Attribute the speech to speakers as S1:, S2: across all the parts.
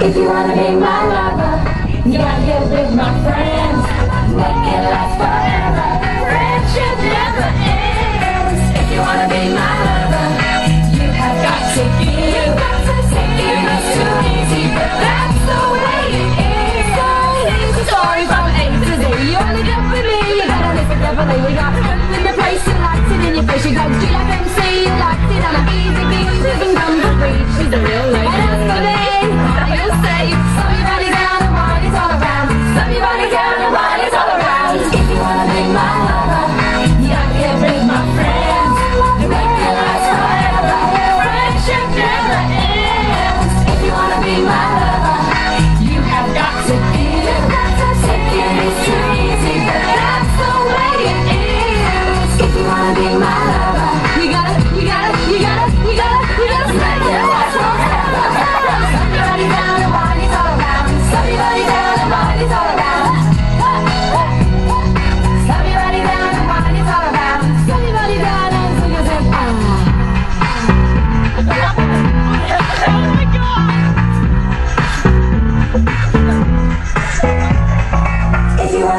S1: If you wanna be my lover, you gotta get with my friends. Make it last forever.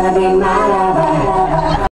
S1: gotta be mad.